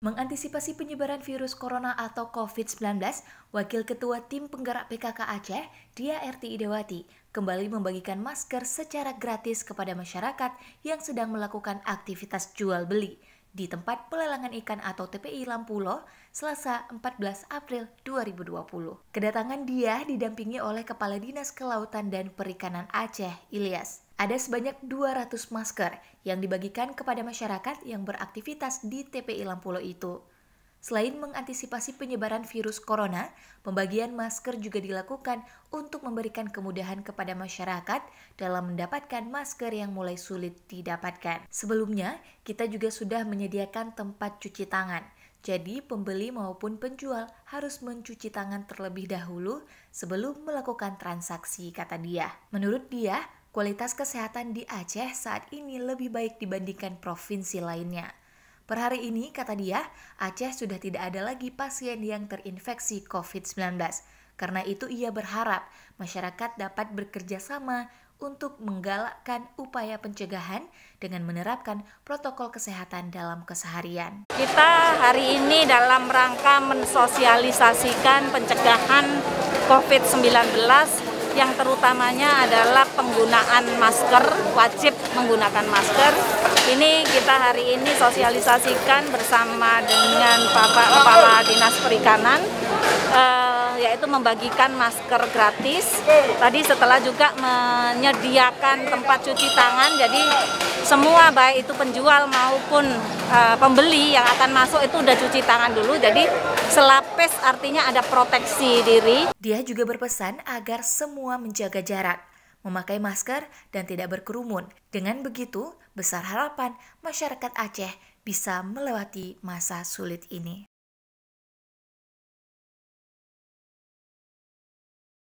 Mengantisipasi penyebaran virus corona atau COVID-19, Wakil Ketua Tim Penggerak PKK Aceh, Dia RT Idewati, kembali membagikan masker secara gratis kepada masyarakat yang sedang melakukan aktivitas jual beli di tempat pelelangan ikan atau TPI Lampulo, Selasa 14 April 2020. Kedatangan dia didampingi oleh Kepala Dinas Kelautan dan Perikanan Aceh, Ilyas. Ada sebanyak 200 masker yang dibagikan kepada masyarakat yang beraktivitas di TPI Lampulo itu. Selain mengantisipasi penyebaran virus corona, pembagian masker juga dilakukan untuk memberikan kemudahan kepada masyarakat dalam mendapatkan masker yang mulai sulit didapatkan. Sebelumnya, kita juga sudah menyediakan tempat cuci tangan. Jadi, pembeli maupun penjual harus mencuci tangan terlebih dahulu sebelum melakukan transaksi, kata dia. Menurut dia, kualitas kesehatan di Aceh saat ini lebih baik dibandingkan provinsi lainnya. Per hari ini, kata dia, Aceh sudah tidak ada lagi pasien yang terinfeksi COVID-19. Karena itu ia berharap masyarakat dapat bekerja sama untuk menggalakkan upaya pencegahan dengan menerapkan protokol kesehatan dalam keseharian. Kita hari ini dalam rangka mensosialisasikan pencegahan COVID-19 yang terutamanya adalah penggunaan masker, wajib menggunakan masker. Ini kita hari ini sosialisasikan bersama dengan Bapak Kepala Dinas Perikanan, yaitu membagikan masker gratis. Tadi setelah juga menyediakan tempat cuci tangan, jadi semua baik itu penjual maupun uh, pembeli yang akan masuk itu udah cuci tangan dulu. Jadi selapis artinya ada proteksi diri. Dia juga berpesan agar semua menjaga jarak, memakai masker dan tidak berkerumun. Dengan begitu, besar harapan masyarakat Aceh bisa melewati masa sulit ini.